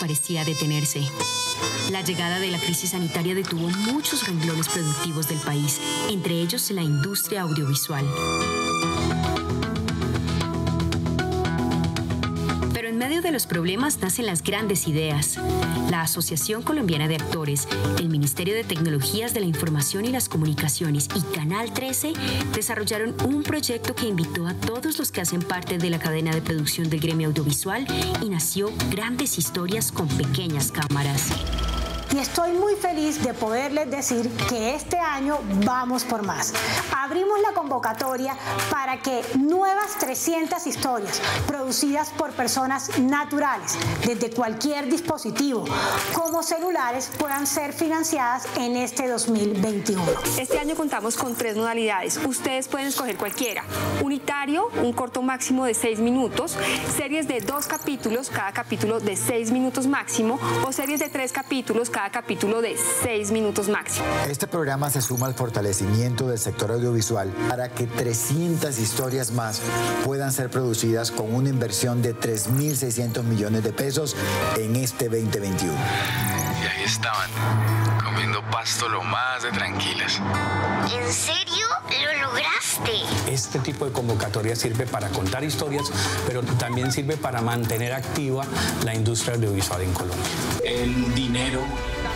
parecía detenerse. La llegada de la crisis sanitaria detuvo muchos renglones productivos del país, entre ellos la industria audiovisual. Los problemas nacen las grandes ideas. La Asociación Colombiana de Actores, el Ministerio de Tecnologías de la Información y las Comunicaciones y Canal 13 desarrollaron un proyecto que invitó a todos los que hacen parte de la cadena de producción del gremio audiovisual y nació Grandes Historias con Pequeñas Cámaras y estoy muy feliz de poderles decir que este año vamos por más. Abrimos la convocatoria para que nuevas 300 historias producidas por personas naturales desde cualquier dispositivo como celulares puedan ser financiadas en este 2021. Este año contamos con tres modalidades. Ustedes pueden escoger cualquiera. Unitario, un corto máximo de 6 minutos, series de dos capítulos, cada capítulo de 6 minutos máximo, o series de tres capítulos, cada capítulo de seis minutos máximo. Este programa se suma al fortalecimiento del sector audiovisual para que 300 historias más puedan ser producidas con una inversión de 3.600 millones de pesos en este 2021. Y ahí estaban, comiendo pasto lo más de tranquilas. Este tipo de convocatoria sirve para contar historias, pero también sirve para mantener activa la industria audiovisual en Colombia. El dinero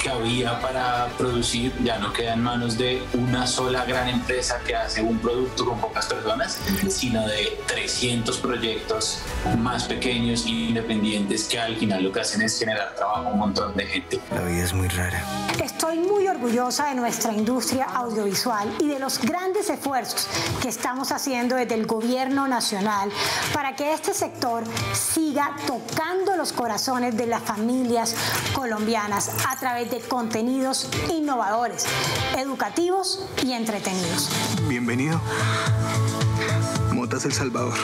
que había para producir ya no queda en manos de una sola gran empresa que hace un producto con pocas personas, sino de 300 proyectos más pequeños e independientes que al final lo que hacen es generar trabajo a un montón de gente. La vida es muy rara. Estoy muy orgullosa de nuestra industria audiovisual y de los grandes esfuerzos que estamos haciendo desde el gobierno nacional para que este sector siga tocando los corazones de las familias colombianas a través de contenidos innovadores, educativos y entretenidos. Bienvenido. Motas El Salvador.